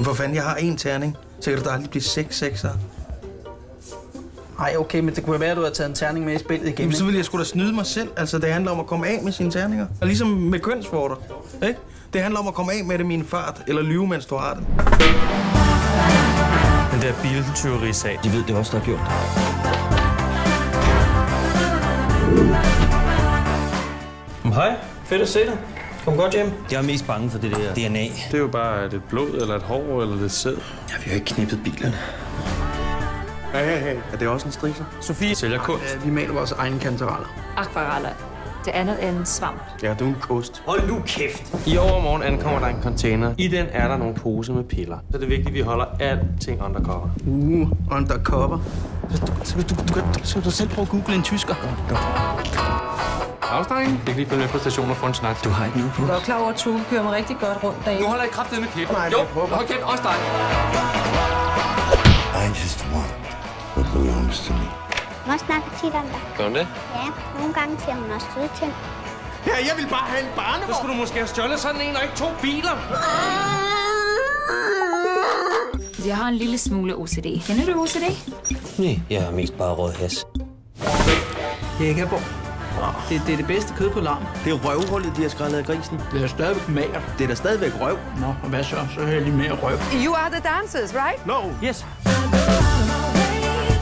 Men for fanden, jeg har én terning. Så kan det da aldrig blive seks sekser. Ej, okay, men det kunne være, at du har taget en terning med i spillet igen. Jamen, så ikke? vil jeg sgu da snyde mig selv. Altså, det handler om at komme af med sine terninger. Og ligesom med kønsvorter, ikke? Det handler om at komme af med det i min fart, eller lyve, mens du har det. Den der biltyveri-sag. De ved, det også der har gjort det. Hej, fedt at se dig. Kom godt hjem. Jeg er mest bange for det der DNA. Det er jo bare lidt blod, eller et hår, eller lidt sæd. Ja, vi har ikke knippet bilerne. Hey, hey, hey. Er det også en strisser? Sofie sælger kunst. Ja, vi maler vores egne kantereller. Akvareller. Det andet er en svamp. Ja, du er en kost. Hold nu kæft! I overmorgen ankommer der en container. I den er der nogle poser med piller. Så det er vigtigt, at vi holder alting undercover. Uh, undercover. Du, du, du, kan, så du selv prøve at google en tysker. Afstrækning. Det kan lige følge med på stationen og få en snak. Du har ikke noget på. Du er klar over, at Tue kører mig rigtig godt rundt derinde. Nu holder I kraftedet med kæft. Jo, hold kæft, også dig. I just want what belongs to me. Hun snakker tit om dig. Gør hun det? Ja, nogle gange siger hun også søde ting. Ja, jeg vil bare have en Så barnevogn. skulle du måske have stjålet sådan en og ikke to biler. Jeg har en lille smule OCD. Kender du OCD? Nej, jeg har mest bare råd has. Hækkerborg. Det, det er det bedste kød på larm. Det er røvhullet, de har skrællet af grisen. Det er stadigvæk mager. Det er da stadigvæk røv. Nå, og hvad så? Så har jeg lige mere røv. You are the dancers, right? No, yes.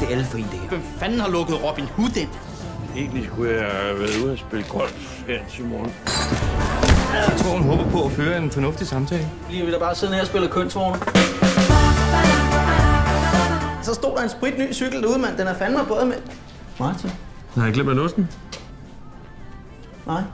Det er alle for en, det her. Hvem fanden har lukket Robin Hood ind? Egentlig skulle jeg have været ude og spille golf her til morgen. Jeg tror, hun håber på at føre en fornuftig samtale. Lige vi der bare sidder her og spiller kønsvogne. Så stod der en spritny cykel derude, mand. Den er fandme både med... Martin? Har jeg glemt at låse den? Nej.